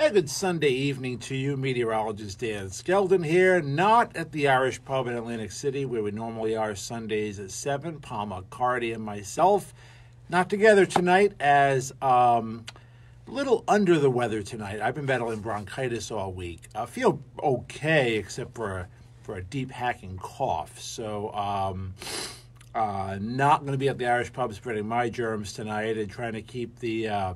Hey, good Sunday evening to you, meteorologist Dan Skeldon here, not at the Irish Pub in Atlantic City where we normally are Sundays at 7. Palma Accardi and myself not together tonight as um, a little under the weather tonight. I've been battling bronchitis all week. I feel okay except for a, for a deep hacking cough. So, um, uh, not going to be at the Irish Pub spreading my germs tonight and trying to keep the. Uh,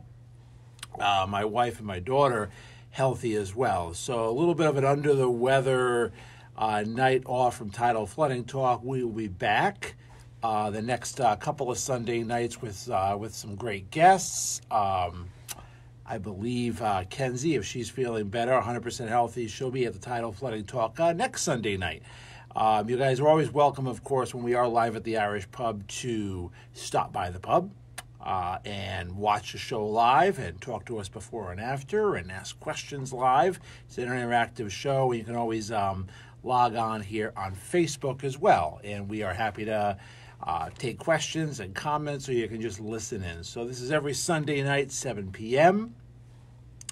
uh, my wife and my daughter healthy as well. So a little bit of an under the weather uh, night off from Tidal Flooding Talk. We will be back uh, the next uh, couple of Sunday nights with uh, with some great guests. Um, I believe uh, Kenzie, if she's feeling better, 100% healthy, she'll be at the Tidal Flooding Talk uh, next Sunday night. Um, you guys are always welcome, of course, when we are live at the Irish Pub to stop by the pub uh, and watch the show live and talk to us before and after and ask questions live. It's an interactive show. You can always um, log on here on Facebook as well. And we are happy to uh, take questions and comments or you can just listen in. So this is every Sunday night, 7 p.m.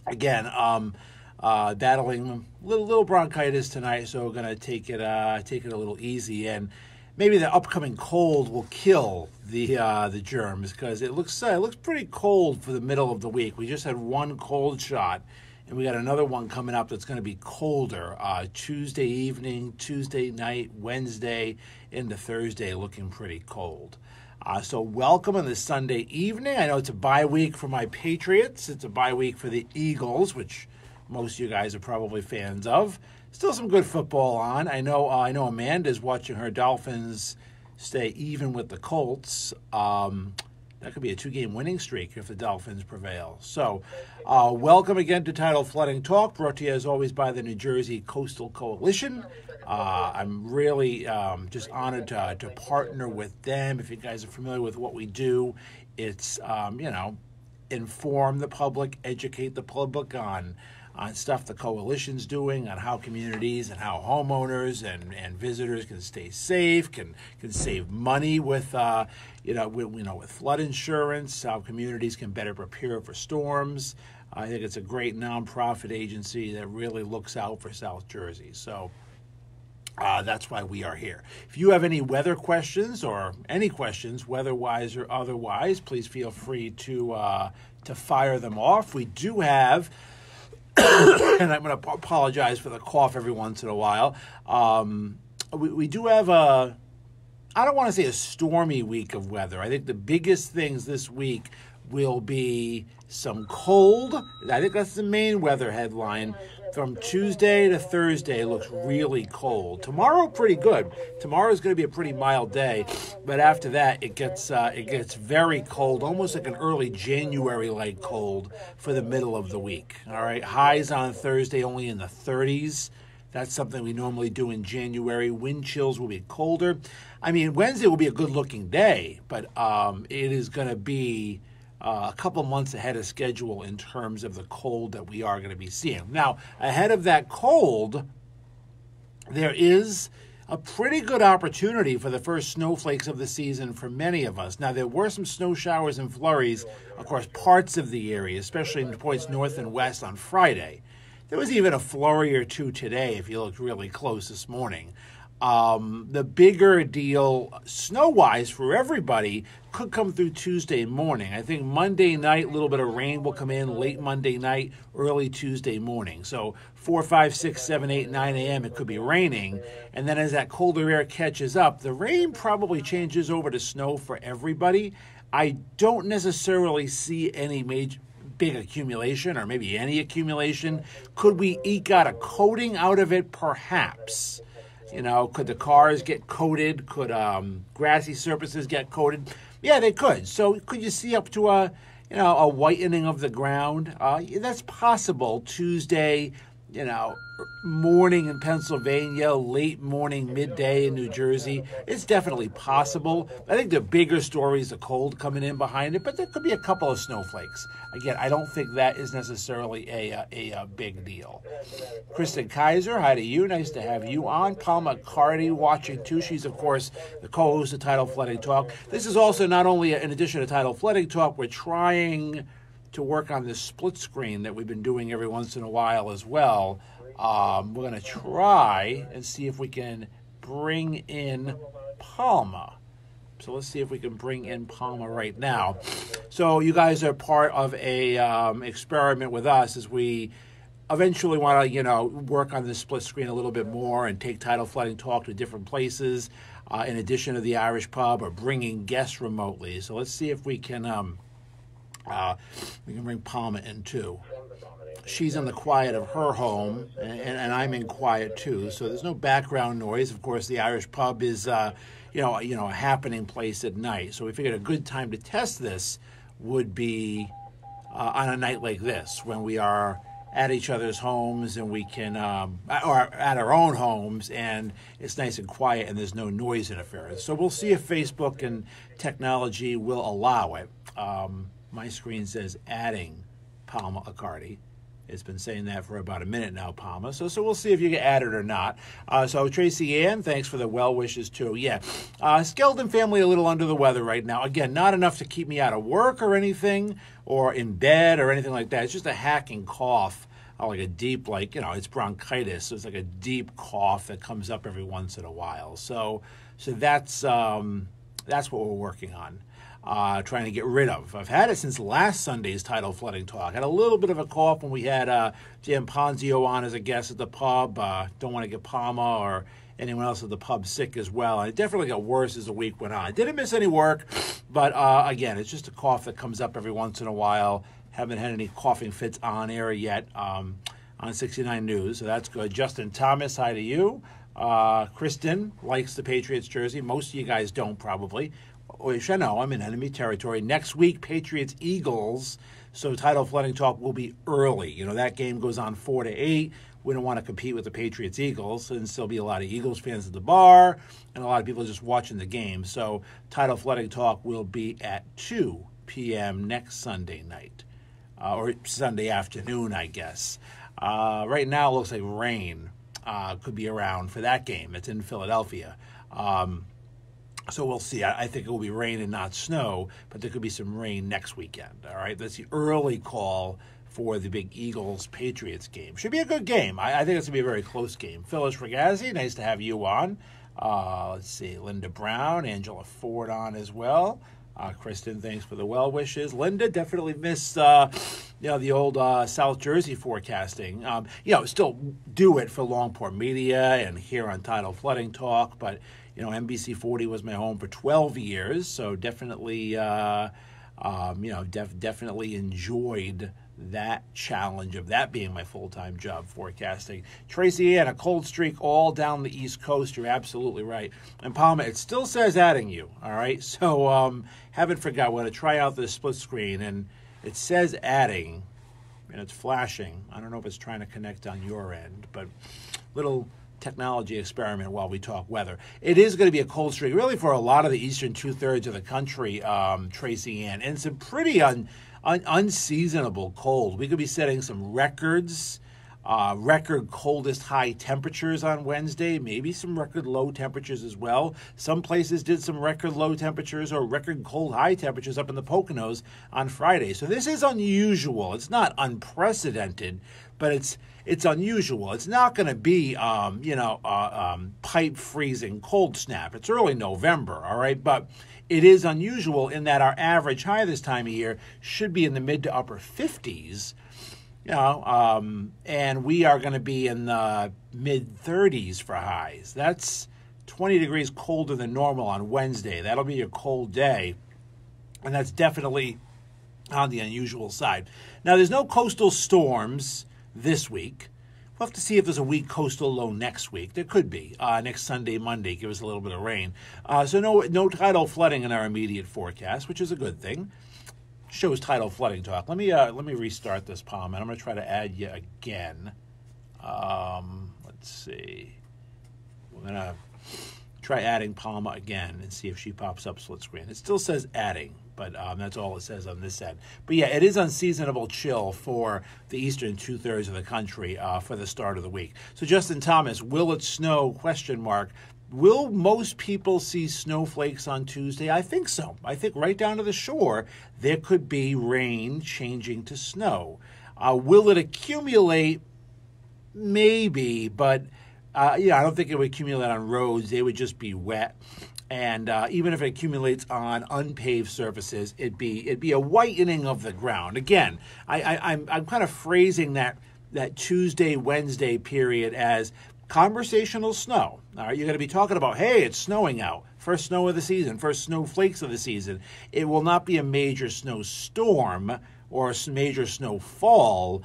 Again, um, uh, battling little little bronchitis tonight, so we're gonna take it uh, take it a little easy and maybe the upcoming cold will kill the uh, the germs because it looks uh, it looks pretty cold for the middle of the week. We just had one cold shot, and we got another one coming up that's going to be colder. Uh, Tuesday evening, Tuesday night, Wednesday into Thursday, looking pretty cold. Uh, so welcome on this Sunday evening. I know it's a bye week for my Patriots. It's a bye week for the Eagles, which most of you guys are probably fans of still some good football on. I know uh, I know Amanda's watching her Dolphins stay even with the Colts. Um, that could be a two-game winning streak if the Dolphins prevail. So, uh, welcome again to Tidal Flooding Talk, brought to you as always by the New Jersey Coastal Coalition. Uh, I'm really um, just honored to, to partner with them. If you guys are familiar with what we do, it's um, you know inform the public, educate the public on on stuff the coalition's doing, on how communities and how homeowners and, and visitors can stay safe, can can save money with uh, you know with, you know with flood insurance, how communities can better prepare for storms. I think it's a great nonprofit agency that really looks out for South Jersey. So. Uh, that's why we are here. If you have any weather questions or any questions, weather-wise or otherwise, please feel free to uh, to fire them off. We do have and I'm going to apologize for the cough every once in a while. Um, we, we do have a, I don't want to say a stormy week of weather. I think the biggest things this week will be some cold. I think that's the main weather headline from Tuesday to Thursday looks really cold. Tomorrow pretty good. Tomorrow is going to be a pretty mild day, but after that it gets uh, it gets very cold, almost like an early January like cold for the middle of the week. All right, highs on Thursday only in the 30s. That's something we normally do in January. Wind chills will be colder. I mean, Wednesday will be a good looking day, but um, it is going to be uh, a couple months ahead of schedule in terms of the cold that we are going to be seeing. Now, ahead of that cold, there is a pretty good opportunity for the first snowflakes of the season for many of us. Now, there were some snow showers and flurries across parts of the area, especially in the points north and west on Friday. There was even a flurry or two today if you looked really close this morning. Um, the bigger deal, snow wise, for everybody could come through Tuesday morning. I think Monday night, a little bit of rain will come in late Monday night, early Tuesday morning. So 4, 5, 6, 7, 8, 9 a.m., it could be raining. And then as that colder air catches up, the rain probably changes over to snow for everybody. I don't necessarily see any major big accumulation or maybe any accumulation. Could we eke out a coating out of it? Perhaps. You know, could the cars get coated? Could um, grassy surfaces get coated? Yeah, they could. So could you see up to a, you know, a whitening of the ground? Uh, that's possible. Tuesday, you know, morning in Pennsylvania, late morning, midday in New Jersey. It's definitely possible. I think the bigger story is the cold coming in behind it, but there could be a couple of snowflakes. Again, I don't think that is necessarily a, uh, a, a big deal. Kristen Kaiser, hi to you. Nice to have you on. Palma Accardi watching too. She's, of course, the co host of Tidal Flooding Talk. This is also not only, in addition to Tidal Flooding Talk, we're trying to work on this split screen that we've been doing every once in a while as well. Um, we're going to try and see if we can bring in Palma. So let's see if we can bring in Palma right now. So you guys are part of a um, experiment with us as we eventually want to, you know, work on the split screen a little bit more and take Tidal Flooding Talk to different places, uh, in addition to the Irish pub or bringing guests remotely. So let's see if we can um, uh, we can bring Palma in too. She's in the quiet of her home, and, and, I'm in quiet too. So there's no background noise. Of course, the Irish pub is, uh, you know, you know, a happening place at night. So we figured a good time to test this would be uh, on a night like this when we are at each other's homes and we can, um, or at our own homes, and it's nice and quiet and there's no noise interference. So we'll see if Facebook and technology will allow it. Um, my screen says adding Palma Accardi. It's been saying that for about a minute now, Palma. So, so we'll see if you get added or not. Uh, so, Tracy Ann, thanks for the well wishes too. Yeah, uh, Skeldon family a little under the weather right now. Again, not enough to keep me out of work or anything, or in bed or anything like that. It's just a hacking cough, uh, like a deep, like you know, it's bronchitis. So it's like a deep cough that comes up every once in a while. So, so that's um, that's what we're working on uh, trying to get rid of. I've had it since last Sunday's Tidal Flooding Talk. Had a little bit of a cough when we had uh, Jan Ponzio on as a guest at the pub. Uh, don't want to get Palma or anyone else at the pub sick as well. And it definitely got worse as the week went on. I didn't miss any work, but uh, again, it's just a cough that comes up every once in a while. Haven't had any coughing fits on air yet um, on 69 News, so that's good. Justin Thomas, hi to you. Uh, Kristen likes the Patriots jersey. Most of you guys don't, probably know I'm in enemy territory. Next week, Patriots Eagles. So Tidal Flooding Talk will be early. You know that game goes on four to eight. We don't want to compete with the Patriots Eagles, and still be a lot of Eagles fans at the bar, and a lot of people just watching the game. So Tidal Flooding Talk will be at two p.m. next Sunday night, uh, or Sunday afternoon, I guess. Uh, right now, it looks like rain uh, could be around for that game. It's in Philadelphia. Um, so we'll see. I, I, think it will be rain and not snow, but there could be some rain next weekend. All right, that's the early call for the big Eagles Patriots game. Should be a good game. I, I think it's gonna be a very close game. Phyllis Regazzi, nice to have you on. Uh, let's see, Linda Brown, Angela Ford on as well. Uh, Kristen, thanks for the well wishes. Linda definitely missed, uh, you know, the old uh, South Jersey forecasting. Um, you know, still do it for Longport Media and here on Tidal Flooding Talk, but you know, NBC 40 was my home for 12 years, so definitely, uh, um, you know, def- definitely enjoyed that challenge of that being my full time job forecasting. Tracy Ann, a cold streak all down the East Coast. You're absolutely right. And Palma, it still says adding you. All right. So um, haven't forgot. We're going to try out the split screen, and it says adding, and it's flashing. I don't know if it's trying to connect on your end, but little technology experiment while we talk weather. It is going to be a cold streak, really, for a lot of the eastern two thirds of the country, um, Tracy Ann. And it's a pretty un, un, unseasonable cold. We could be setting some records. Uh, record coldest high temperatures on Wednesday, maybe some record low temperatures as well. Some places did some record low temperatures or record cold high temperatures up in the Poconos on Friday. So this is unusual. It's not unprecedented, but it's it's unusual. It's not going to be, um, you know, uh, um, pipe freezing cold snap. It's early November, all right, but it is unusual in that our average high this time of year should be in the mid to upper 50s, you know, um, and we are going to be in the mid 30s for highs. That's 20 degrees colder than normal on Wednesday. That'll be a cold day, and that's definitely on the unusual side. Now, there's no coastal storms this week. We'll have to see if there's a weak coastal low next week. There could be uh, next Sunday, Monday. Give us a little bit of rain. Uh, so no no tidal flooding in our immediate forecast, which is a good thing. Shows tidal flooding talk. Let me uh, let me restart this palm, and I'm going to try to add you again. Um, let's see. We're going to try adding Palma again and see if she pops up split screen. It still says adding but um, that's all it says on this end. But yeah, it is unseasonable chill for the eastern two thirds of the country uh, for the start of the week. So Justin Thomas, will it snow? Question mark. Will most people see snowflakes on Tuesday? I think so. I think right down to the shore, there could be rain changing to snow. Uh, will it accumulate? Maybe, but uh, yeah, I don't think it would accumulate on roads. They would just be wet. And uh, even if it accumulates on unpaved surfaces, it'd be it'd be a whitening of the ground. Again, I, I, I'm I'm kind of phrasing that that Tuesday Wednesday period as conversational snow. All right, you're going to be talking about, hey, it's snowing out. First snow of the season, first snowflakes of the season. It will not be a major snowstorm or a major snowfall,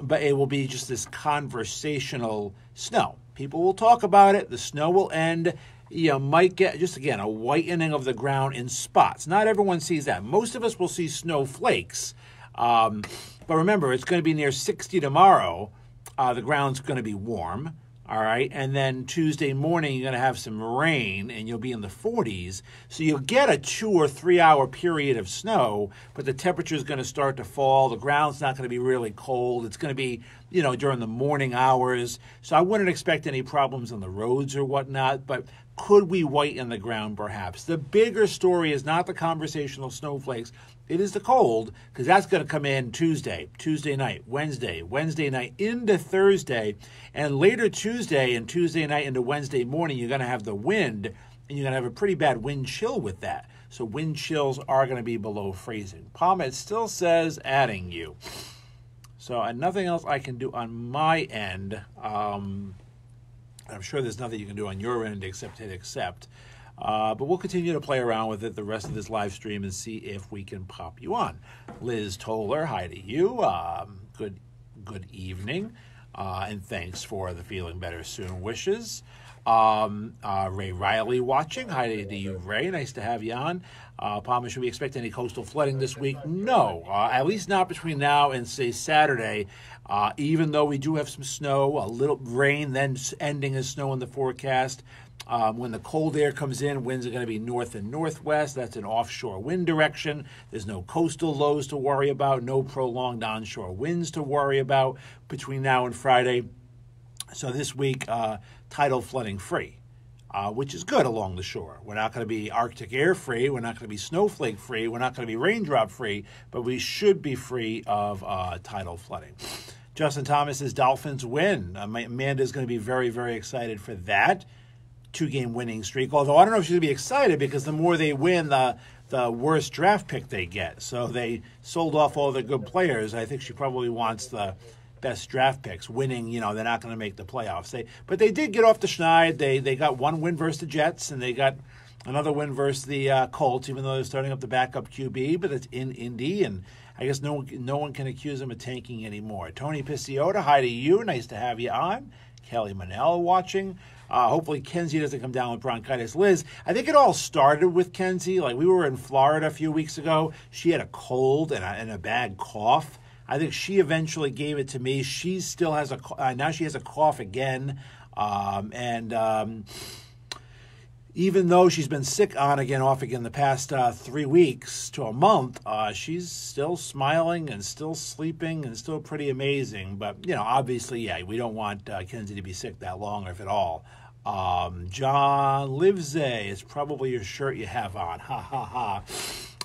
but it will be just this conversational snow. People will talk about it. The snow will end. You might get just again a whitening of the ground in spots. Not everyone sees that. Most of us will see snowflakes. Um, but remember, it's going to be near 60 tomorrow. Uh, the ground's going to be warm. All right. And then Tuesday morning, you're going to have some rain and you'll be in the 40s. So you'll get a two or three hour period of snow, but the temperature is going to start to fall. The ground's not going to be really cold. It's going to be, you know, during the morning hours. So I wouldn't expect any problems on the roads or whatnot, but could we whiten the ground perhaps? The bigger story is not the conversational snowflakes. It is the cold because that's going to come in Tuesday, Tuesday night, Wednesday, Wednesday night into Thursday, and later Tuesday and Tuesday night into Wednesday morning, you're going to have the wind and you're going to have a pretty bad wind chill with that. So wind chills are going to be below freezing. Palma, it still says adding you. So and nothing else I can do on my end. Um, I'm sure there's nothing you can do on your end except hit accept. Uh, but we'll continue to play around with it the rest of this live stream and see if we can pop you on. Liz Toller, hi to you. Um, good, good evening, uh, and thanks for the feeling better soon wishes. Um, uh, Ray Riley watching. Hi to you, Ray. Nice to have you on. Uh, Palma, should we expect any coastal flooding this week? No, uh, at least not between now and say Saturday. Uh, even though we do have some snow, a little rain, then ending as snow in the forecast. Um, when the cold air comes in, winds are going to be north and northwest. That's an offshore wind direction. There's no coastal lows to worry about, no prolonged onshore winds to worry about between now and Friday. So this week, uh, tidal flooding free, uh, which is good along the shore. We're not going to be Arctic air free. We're not going to be snowflake free. We're not going to be raindrop free, but we should be free of uh, tidal flooding. Justin Thomas Thomas's Dolphins win. Uh, Amanda's going to be very, very excited for that two game winning streak. Although I don't know if she's going to be excited because the more they win, the the worse draft pick they get. So they sold off all the good players. I think she probably wants the best draft picks. Winning, you know, they're not going to make the playoffs. They but they did get off the schneid. They they got one win versus the Jets, and they got another win versus the uh, Colts, even though they're starting up the backup QB. But it's in Indy, and I guess no no one can accuse them of tanking anymore. Tony Pisciota, hi to you. Nice to have you on. Kelly Manel watching. Uh, hopefully, Kenzie doesn't come down with bronchitis. Liz, I think it all started with Kenzie. Like, we were in Florida a few weeks ago. She had a cold and a, and a bad cough. I think she eventually gave it to me. She still has a, uh, now she has a cough again. Um, and, um, even though she's been sick on again, off again the past uh, three weeks to a month, uh, she's still smiling and still sleeping and still pretty amazing. But, you know, obviously, yeah, we don't want uh, Kenzie to be sick that long, or if at all. Um, John Livesay is probably your shirt you have on. Ha ha ha.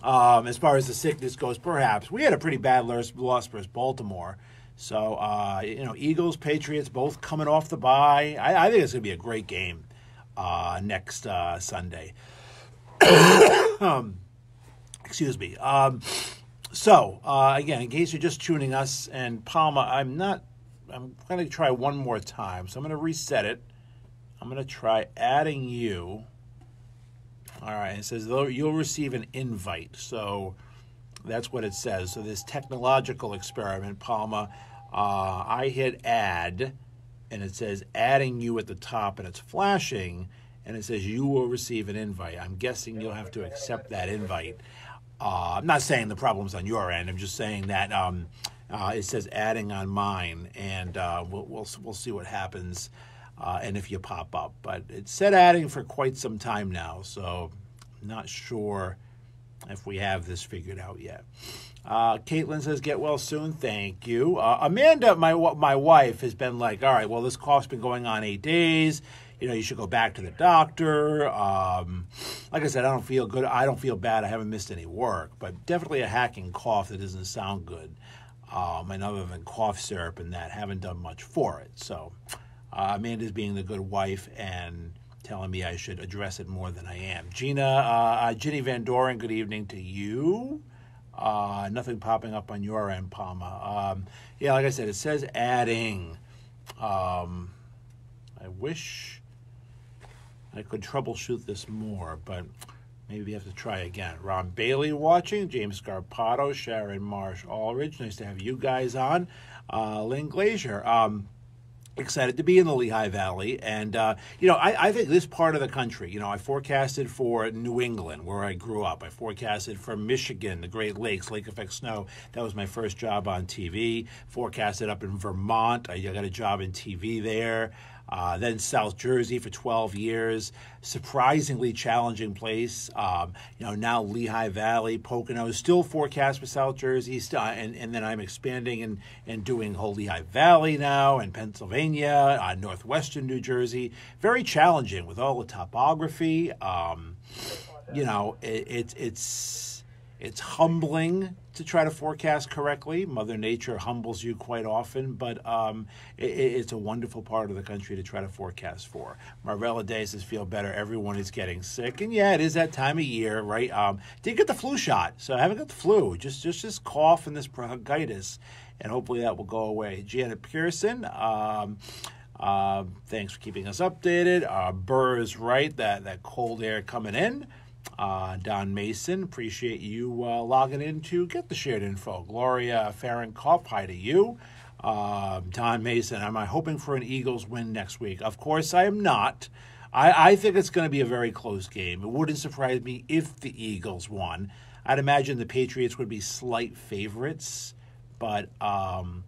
Um, as far as the sickness goes, perhaps. We had a pretty bad loss versus Baltimore. So, uh, you know, Eagles, Patriots both coming off the bye. I, I think it's going to be a great game uh, next uh, Sunday. um, excuse me. Um, so uh, again, in case you're just tuning us, and Palma, I'm not. I'm going to try one more time. So I'm going to reset it. I'm going to try adding you. All right, it says you'll receive an invite. So that's what it says. So this technological experiment, Palma, uh, I hit add and it says adding you at the top and it's flashing and it says you will receive an invite. I'm guessing you'll have to accept that invite. Uh, I'm not saying the problem's on your end. I'm just saying that um, uh, it says adding on mine, and uh, we'll, we'll, we'll see what happens uh, and if you pop up. But it said adding for quite some time now, so not sure if we have this figured out yet. Uh, Caitlin says, "Get well soon." Thank you. Uh, Amanda, my my wife, has been like, "All right, well, this cough's been going on eight days. you know, you should go back to the doctor. Um, like I said, I don't feel good. I don't feel bad. I haven't missed any work, but definitely a hacking cough that doesn't sound good. Um, and other than cough syrup and that, haven't done much for it. So uh, Amanda's being the good wife and telling me I should address it more than I am. Gina, uh, uh Ginny Van Doren, good evening to you. Uh, nothing popping up on your end, Palma. Um, yeah, like I said, it says adding. Um, I wish I could troubleshoot this more, but maybe we have to try again. Ron Bailey watching, James Scarpato, Sharon Marsh Aldridge. Nice to have you guys on. Uh, Lynn Glazier. Um, excited to be in the Lehigh Valley. And, uh, you know, I, I, think this part of the country, you know, I forecasted for New England, where I grew up. I forecasted for Michigan, the Great Lakes, lake effect snow. That was my first job on TV. Forecasted up in Vermont. I got a job in TV there. Uh, then South Jersey for 12 years, surprisingly challenging place. Um, you know, now Lehigh Valley, Pocono, still forecast for South Jersey, still, and, and then I'm expanding and, and doing whole Lehigh Valley now and Pennsylvania, uh, northwestern New Jersey. Very challenging with all the topography. Um, you know, it, it, it's it's humbling to try to forecast correctly. Mother Nature humbles you quite often, but um, it, it's a wonderful part of the country to try to forecast for. Marvella Day says, feel better. Everyone is getting sick. And yeah, it is that time of year, right? Um, did get the flu shot, so I haven't got the flu. Just, just this cough and this bronchitis, and hopefully that will go away. Janet Pearson, um, uh, thanks for keeping us updated. Uh, Burr is right, that, that cold air coming in. Uh, Don Mason, appreciate you uh, logging in to get the shared info. Gloria Fahrenkopf, hi to you. Uh, Don Mason, am I hoping for an Eagles win next week? Of course, I am not. I, I think it's going to be a very close game. It wouldn't surprise me if the Eagles won. I'd imagine the Patriots would be slight favorites, but um,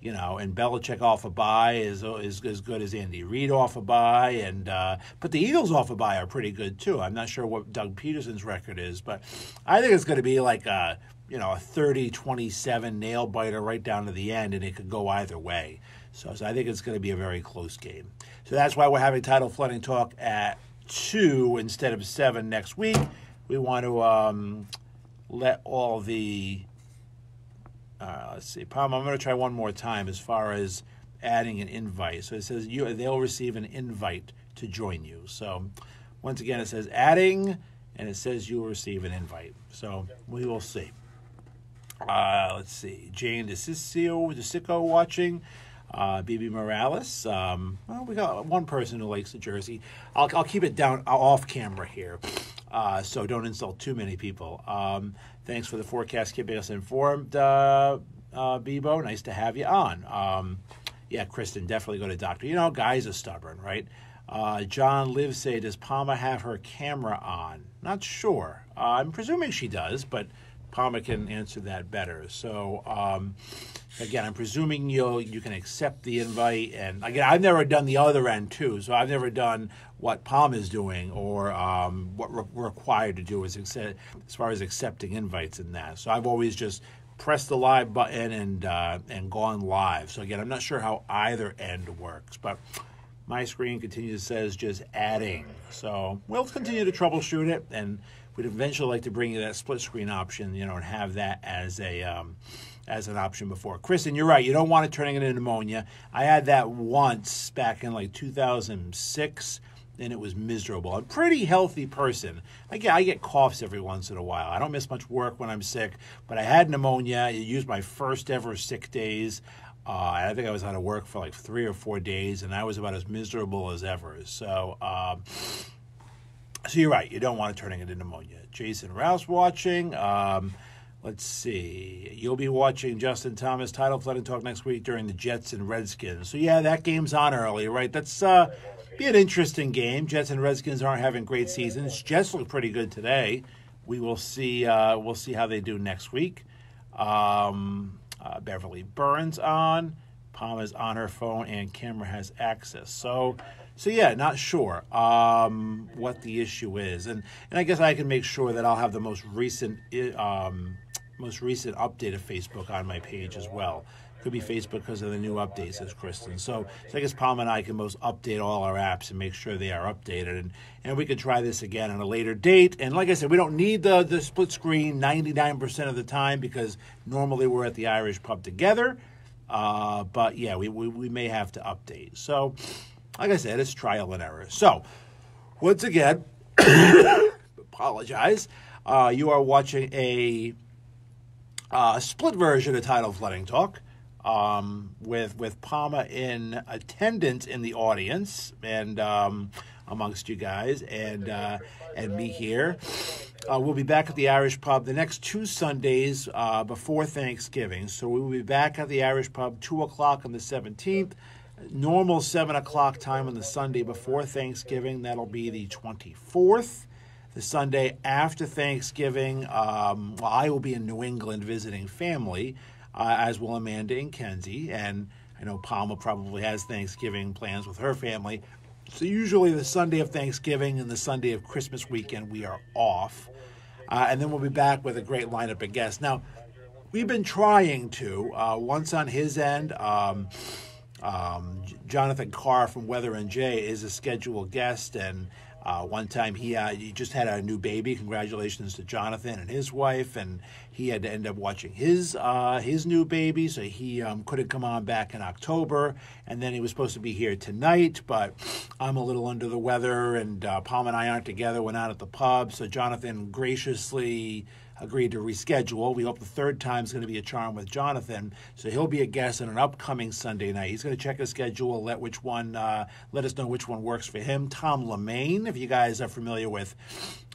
you know, and Belichick off a bye is is as good as Andy Reid off a bye, and uh, but the Eagles off a bye are pretty good too. I'm not sure what Doug Pederson's record is, but I think it's going to be like a you know a 30-27 nail biter right down to the end, and it could go either way. So, so I think it's going to be a very close game. So that's why we're having Tidal Flooding Talk at two instead of seven next week. We want to um, let all the uh, let's see, Palm. I'm going to try one more time as far as adding an invite. So it says you they'll receive an invite to join you. So once again, it says adding, and it says you will receive an invite. So we will see. Uh, let's see, Jane DeCiccio, DeCicco watching. Uh, BB Morales. Um, well, we got one person who likes the jersey. I'll, I'll keep it down off camera here, uh, so don't insult too many people. Um, Thanks for the forecast, keeping us informed, uh, uh, Bebo. Nice to have you on. Um, yeah, Kristen, definitely go to doctor. You know, guys are stubborn, right? Uh, John Live say, does Palma have her camera on? Not sure. Uh, I'm presuming she does, but Palma can answer that better. So, um, again, I'm presuming you you can accept the invite. And again, I've never done the other end too, so I've never done what Palm is doing or um, what we're required to do as, as far as accepting invites and that. So I've always just pressed the live button and uh, and gone live. So again, I'm not sure how either end works, but my screen continues to says just adding. So we'll continue to troubleshoot it, and we'd eventually like to bring you that split screen option, you know, and have that as a um, as an option before. Kristen, you're right. You don't want it turning into pneumonia. I had that once back in like 2006 and it was miserable. I'm a pretty healthy person. I get, I get coughs every once in a while. I don't miss much work when I'm sick, but I had pneumonia. I used my first ever sick days. Uh, I think I was out of work for like three or four days, and I was about as miserable as ever. So, um, so you're right. You don't want it turning into pneumonia. Jason Rouse watching. Um, let's see. You'll be watching Justin Thomas Tidal Flooding Talk next week during the Jets and Redskins. So yeah, that game's on early, right? That's uh, be an interesting game. Jets and Redskins aren't having great seasons. Jets look pretty good today. We will see. Uh, we'll see how they do next week. Um, uh, Beverly Burns on. Palm is on her phone and camera has access. So, so yeah, not sure um, what the issue is, and and I guess I can make sure that I'll have the most recent um, most recent update of Facebook on my page as well Could be Facebook because of the new updates, says Kristen. So, so I guess Palm and I can most update all our apps and make sure they are updated. And, and we could try this again on a later date. And like I said, we don't need the, the split screen 99% of the time because normally we're at the Irish pub together. Uh, but yeah, we, we, we may have to update. So, like I said, it's trial and error. So, once again, apologize. Uh, you are watching a uh, split version of Tidal Flooding Talk um, with with Palma in attendance in the audience and um, amongst you guys and uh, and me here. Uh, we'll be back at the Irish Pub the next two Sundays uh, before Thanksgiving. So we will be back at the Irish Pub two o'clock on the seventeenth. Normal seven o'clock time on the Sunday before Thanksgiving. That'll be the twenty fourth the Sunday after Thanksgiving. Um, well, I will be in New England visiting family, uh, as will Amanda and Kenzie. And I know Palma probably has Thanksgiving plans with her family. So usually the Sunday of Thanksgiving and the Sunday of Christmas weekend, we are off. Uh, and then we'll be back with a great lineup of guests. Now, we've been trying to, uh, once on his end, um, um, Jonathan Carr from Weather NJ is a scheduled guest, and uh, one time he uh, he just had a new baby. Congratulations to Jonathan and his wife, and he had to end up watching his uh, his new baby, so he um, couldn't come on back in October. And then he was supposed to be here tonight, but I'm a little under the weather, and uh, Palm and I aren't together. We're not at the pub, so Jonathan graciously agreed to reschedule. We hope the third time is going to be a charm with Jonathan. So he'll be a guest on an upcoming Sunday night. He's going to check his schedule, let which one, uh, let us know which one works for him. Tom Lemaine, if you guys are familiar with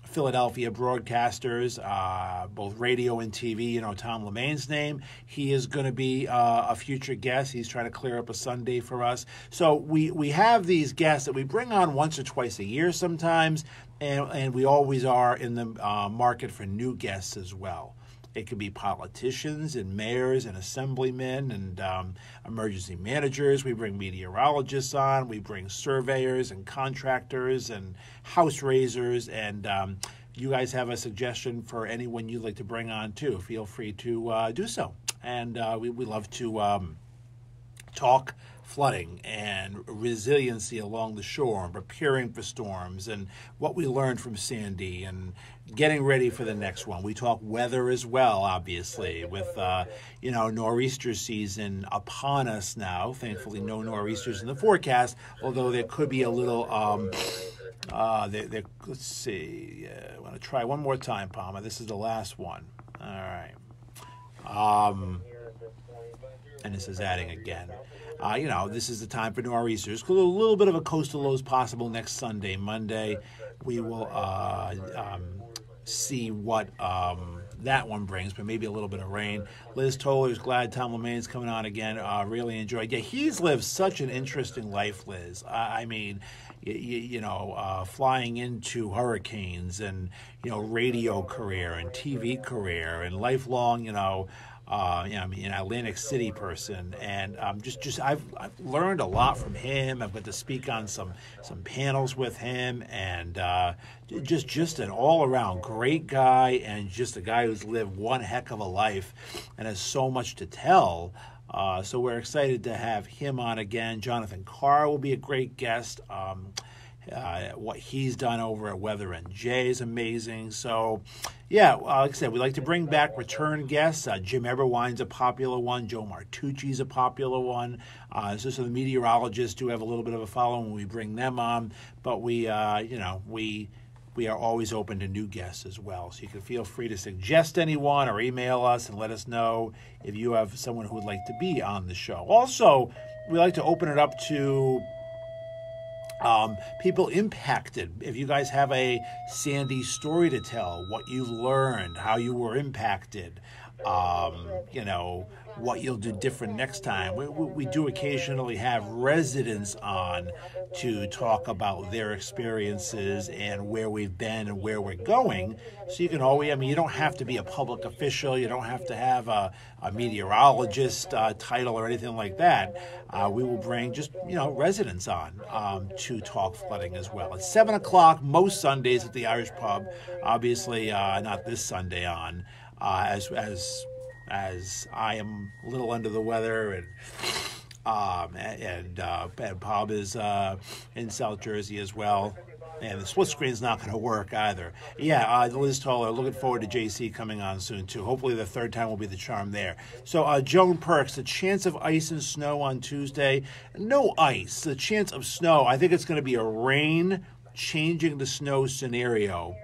Philadelphia broadcasters, uh, both radio and TV. You know Tom Lemaine's name. He is going to be uh, a future guest. He's trying to clear up a Sunday for us. So we we have these guests that we bring on once or twice a year sometimes, and and we always are in the uh, market for new guests as well. It could be politicians and mayors and assemblymen and um, emergency managers. We bring meteorologists on. We bring surveyors and contractors and house raisers. And um, you guys have a suggestion for anyone you'd like to bring on too. Feel free to uh, do so. And uh, we, we love to um, talk flooding and resiliency along the shore and preparing for storms and what we learned from Sandy and getting ready for the next one. We talk weather as well, obviously, with uh, you know nor'easter season upon us now. Thankfully, no nor'easters in the forecast, although there could be a little. Um, uh, they, they, let's see. Uh, I want to try one more time, Palma. This is the last one. All right. Um, and this is adding again. Uh, you know, this is the time for nor'easters. A little bit of a coastal low is possible next Sunday, Monday. We will uh, um, see what um, that one brings, but maybe a little bit of rain. Liz Toller's glad Tom Lemaine's coming on again. Uh, really enjoyed. Yeah, he's lived such an interesting life, Liz. I, I mean, you, you know, uh, flying into hurricanes and you know, radio career and TV career and lifelong, you know uh, you know, I mean, an Atlantic City person, and um, just just I've, I've learned a lot from him. I've got to speak on some some panels with him, and uh, just just an all around great guy, and just a guy who's lived one heck of a life, and has so much to tell. Uh, so we're excited to have him on again. Jonathan Carr will be a great guest. Um, uh, what he's done over at Weather NJ is amazing. So, yeah, uh, like I said, we like to bring back return guests. Uh, Jim Eberwine's a popular one. Joe Martucci's a popular one. Uh, so, so the meteorologists do have a little bit of a following when we bring them on. But we, uh, you know, we we are always open to new guests as well. So you can feel free to suggest anyone or email us and let us know if you have someone who would like to be on the show. Also, we like to open it up to um, people impacted. If you guys have a Sandy story to tell, what you've learned, how you were impacted, um, you know, what you'll do different next time. We, we, do occasionally have residents on to talk about their experiences and where we've been and where we're going. So you can always, I mean, you don't have to be a public official, you don't have to have a, a meteorologist uh, title or anything like that. Uh, we will bring just, you know, residents on um, to talk flooding as well. It's 7 o'clock most Sundays at the Irish Pub. Obviously, uh, not this Sunday on, uh, as, as as I am a little under the weather and. Um, and uh, and Bob is uh, in South Jersey as well. And the split screen is not going to work either. Yeah, uh, Liz Toller, looking forward to JC coming on soon too. Hopefully the third time will be the charm there. So uh, Joan Perks, the chance of ice and snow on Tuesday. No ice. The chance of snow. I think it's going to be a rain changing the snow scenario.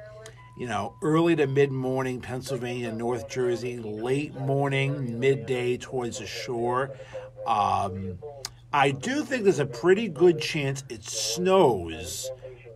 You know, early to mid morning, Pennsylvania, North Jersey, late morning, midday towards the shore. Um, I do think there's a pretty good chance it snows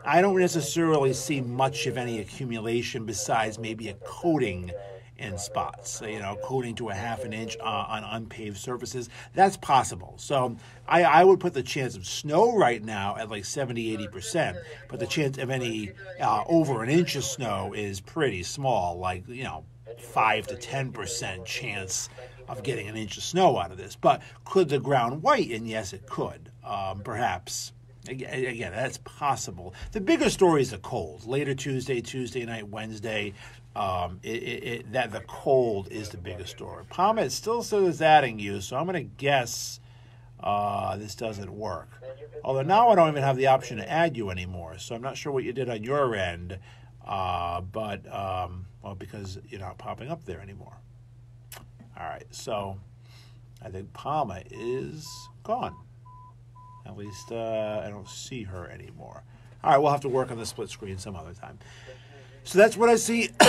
I don't necessarily see much of any accumulation besides maybe a coating in spots, you know, coating to a half an inch uh, on unpaved surfaces. That's possible. So I, I, would put the chance of snow right now at like 70, 80%, but the chance of any uh, over an inch of snow is pretty small, like, you know, 5 to 10% chance of getting an inch of snow out of this. But could the ground whiten? Yes, it could. Um, perhaps Again, that's possible. The bigger story is the cold. Later Tuesday, Tuesday night, Wednesday, um, it, it, it, that the cold is the biggest story. Palmet still says adding you, so I'm going to guess uh, this doesn't work. Although now I don't even have the option to add you anymore, so I'm not sure what you did on your end. Uh, but um, well, because you're not popping up there anymore. All right, so I think Palma is gone. At least uh, I don't see her anymore. All right, we'll have to work on the split screen some other time. So that's what I see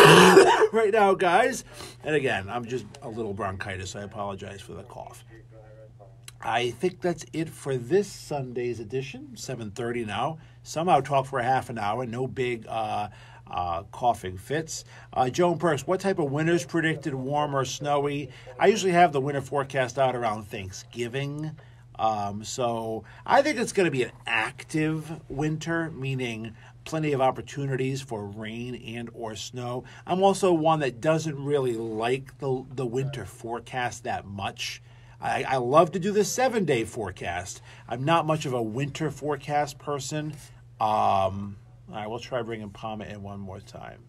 right now, guys. And again, I'm just a little bronchitis. I apologize for the cough. I think that's it for this Sunday's edition, 7:30 now. Somehow talk for a half an hour, no big uh, uh, coughing fits. Uh, Joan Perks, what type of winter's predicted? Warm or snowy? I usually have the winter forecast out around Thanksgiving. Um, so I think it's going to be an active winter, meaning plenty of opportunities for rain and or snow. I'm also one that doesn't really like the the winter forecast that much. I, I love to do the seven day forecast. I'm not much of a winter forecast person. Um, all right, we'll try bringing Palma in one more time.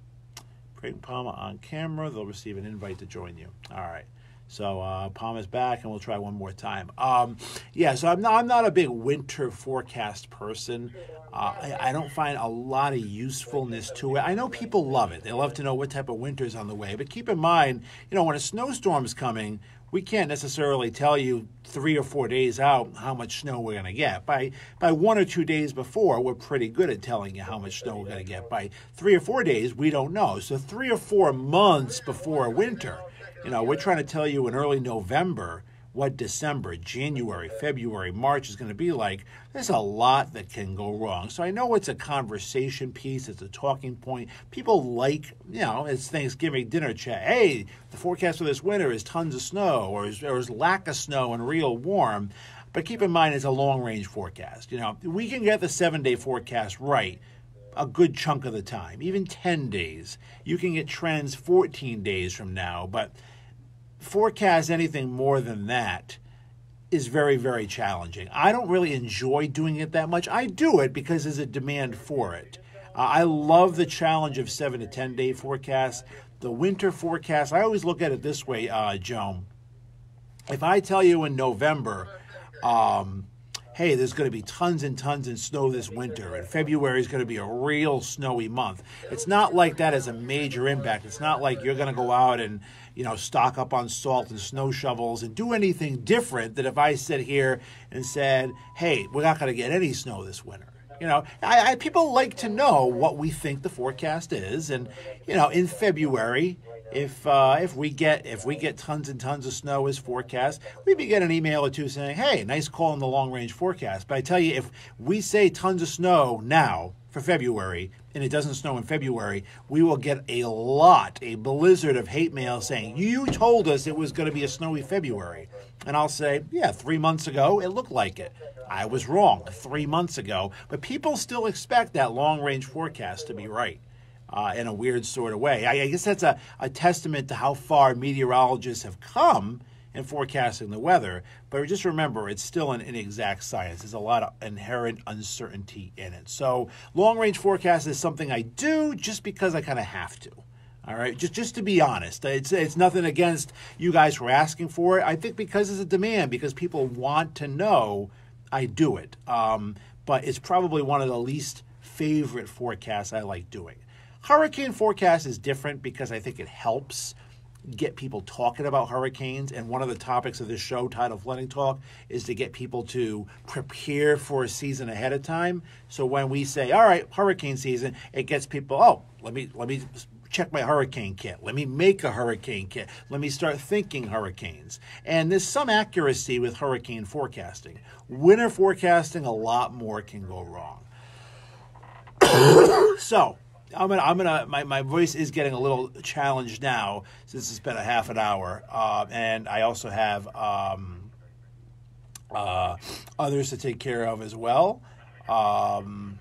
Bring Palma on camera. They'll receive an invite to join you. All right. So uh, Palm is back, and we'll try one more time. Um, yeah, so I'm not, I'm not a big winter forecast person. Uh, I, I, don't find a lot of usefulness to it. I know people love it; they love to know what type of winter is on the way. But keep in mind, you know, when a snowstorm is coming, we can't necessarily tell you three or four days out how much snow we're going to get. By by one or two days before, we're pretty good at telling you how much snow we're going to get. By three or four days, we don't know. So three or four months before winter you know, we're trying to tell you in early November what December, January, February, March is going to be like. There's a lot that can go wrong. So I know it's a conversation piece, it's a talking point. People like, you know, it's Thanksgiving dinner chat. Hey, the forecast for this winter is tons of snow or is, or is lack of snow and real warm. But keep in mind, it's a long range forecast. You know, we can get the seven day forecast right a good chunk of the time, even 10 days. You can get trends 14 days from now, but forecast anything more than that is very, very challenging. I don't really enjoy doing it that much. I do it because there's a demand for it. Uh, I love the challenge of seven to 10 day forecasts. The winter forecast, I always look at it this way, uh, Joan. If I tell you in November, um, hey, there's going to be tons and tons of snow this winter, and February is going to be a real snowy month. It's not like that as a major impact. It's not like you're going to go out and you know stock up on salt and snow shovels and do anything different than if I sit here and said, hey, we're not going to get any snow this winter. You know, I, I, people like to know what we think the forecast is, and you know, in February, if uh, if we get if we get tons and tons of snow as forecast, we may get an email or two saying, "Hey, nice call on the long range forecast." But I tell you, if we say tons of snow now for February and it doesn't snow in February, we will get a lot, a blizzard of hate mail saying, "You told us it was going to be a snowy February," and I'll say, "Yeah, three months ago it looked like it. I was wrong three months ago." But people still expect that long range forecast to be right uh, in a weird sort of way. I, I guess that's a, a testament to how far meteorologists have come in forecasting the weather. But just remember, it's still an inexact science. There's a lot of inherent uncertainty in it. So, long range forecast is something I do just because I kind of have to. All right, just just to be honest, it's it's nothing against you guys for asking for it. I think because it's a demand, because people want to know, I do it. Um, but it's probably one of the least favorite forecasts I like doing. Hurricane forecast is different because I think it helps get people talking about hurricanes. And one of the topics of this show, Tidal Flooding Talk, is to get people to prepare for a season ahead of time. So when we say, "All right, hurricane season," it gets people, "Oh, let me let me check my hurricane kit. Let me make a hurricane kit. Let me start thinking hurricanes. And there's some accuracy with hurricane forecasting. Winter forecasting, a lot more can go wrong. so, I'm gonna, I'm gonna, my, my voice is getting a little challenged now since it's been a half an hour. Uh, and I also have um, uh, others to take care of as well. Um,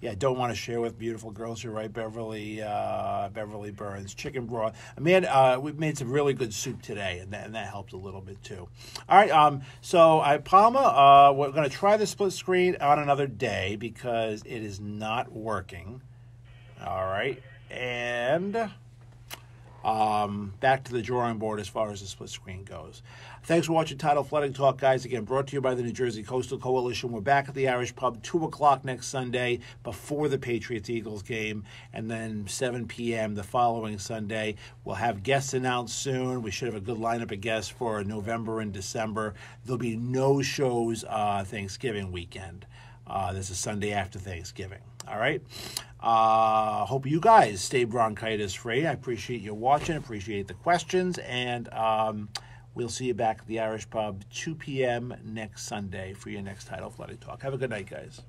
yeah, don't want to share with beautiful girls. You're right, Beverly. Uh, Beverly Burns, chicken broth. Amanda, uh, we made some really good soup today, and that, and that helped a little bit too. All right, um, so I Palma, uh, we're going to try the split screen on another day because it is not working. All right, and um, back to the drawing board as far as the split screen goes. Thanks for watching Tidal Flooding Talk, guys. Again, brought to you by the New Jersey Coastal Coalition. We're back at the Irish Pub, 2 o'clock next Sunday before the Patriots Eagles game, and then 7 p.m. the following Sunday. We'll have guests announced soon. We should have a good lineup of guests for November and December. There'll be no shows uh, Thanksgiving weekend. Uh, this is Sunday after Thanksgiving. All right. Uh, hope you guys stay bronchitis free. I appreciate you watching. Appreciate the questions, and um, we'll see you back at the Irish Pub 2 p.m. next Sunday for your next Tidal Flooding Talk. Have a good night, guys.